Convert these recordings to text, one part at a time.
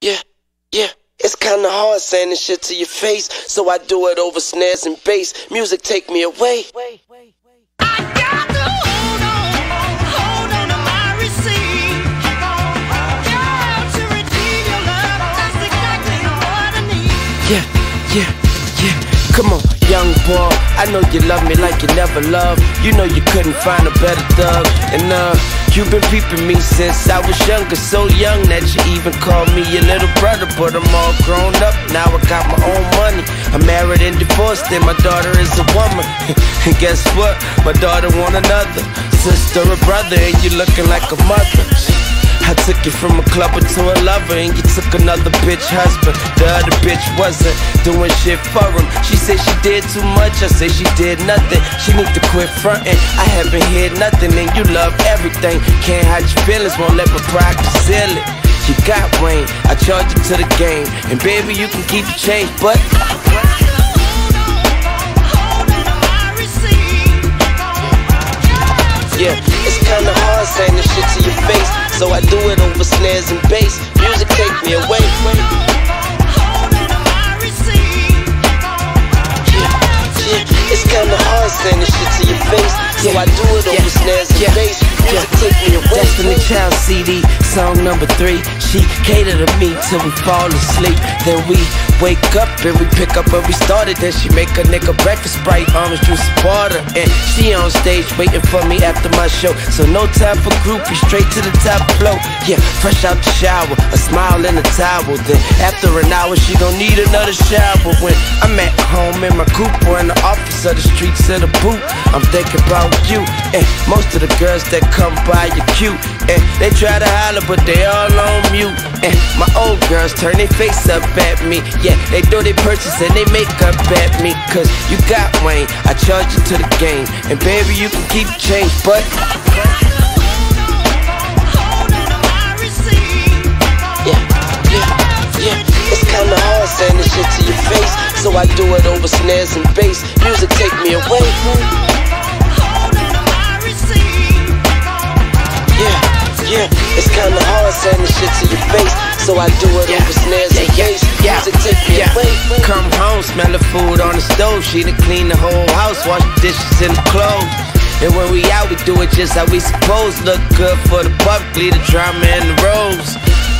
Yeah, yeah. It's kinda hard saying this shit to your face, so I do it over snares and bass. Music take me away. I got to hold on, hold on to my receipt. Girl, to redeem your love, yeah, yeah. Come on, young boy. I know you love me like you never loved. You know you couldn't find a better thug. And uh, you've been peeping me since I was younger, so young that you even called me your little brother. But I'm all grown up now. I got my own money. I'm married and divorced, and my daughter is a woman. and guess what? My daughter want another sister or brother, and you looking like a mother. I took you from a clubber to a lover, and you took another bitch husband. The other bitch wasn't doing shit for him. She said she did too much, I said she did nothing. She need to quit fronting. I haven't heard nothing, and you love everything. Can't hide your feelings, won't let my pride conceal it. You got Wayne, I charge you to the game, and baby you can keep the change, but. Do it over snares and bass. Music take me away. Hold on to my receipt. Yeah, yeah, it's kinda hard saying this shit to your face, so I do it over snares and bass. Me. Destiny Child CD, song number three. She cater to me till we fall asleep. Then we wake up and we pick up where we started. Then she make a nigga breakfast, Sprite, orange juice, and water. And she on stage waiting for me after my show. So no time for groupies, straight to the top flow. Yeah, fresh out the shower, a smile in a towel. Then after an hour, she gon' need another shower. When I'm at home in my coupe or in the office of the streets of the boot, I'm thinking about you. And most of the girls that come by you cute. And they try to holler, but they all on mute. And my old girls turn their face up at me. Yeah, they do their purchase and they make up at me. Cause you got Wayne, I charge you to the game. And baby, you can keep change, but face. So I do it over snares and bass. Music take me away. Hold on to my receipt. Yeah, yeah. It's kinda hard saying this shit to your face. So I do it over snares and bass. Music take me away. Come home, smell the food on the stove. She done clean the whole house, wash the dishes and the clothes. And when we out, we do it just how we supposed. Look good for the public, the drama and the rose.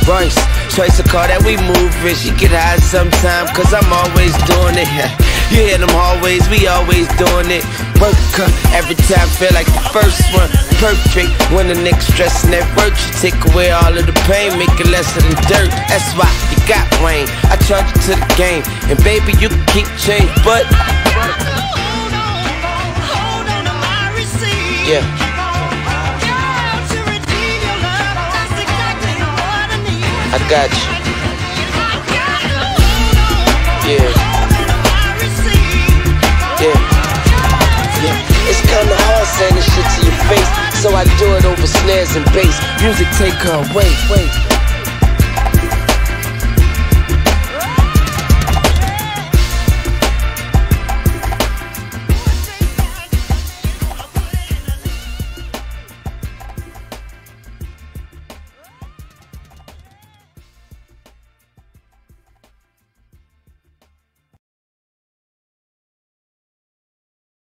Royce, choice a car that we move in. She get high sometime, cause I'm always doing it. You hear them hallways, we always doing it. Work her every time, feel like the first one. Perfect when the nigga stressing that work. You take away all of the pain, make it lesser than dirt. That's why you got Wayne. I charge you to the game, and baby, you can keep change, but Hold on, hold on to my receipt. yeah, I got you. Yeah, yeah. Yeah, it's kinda hard saying this shit to your face, so I do it over snares and bass. Music take her away, wait.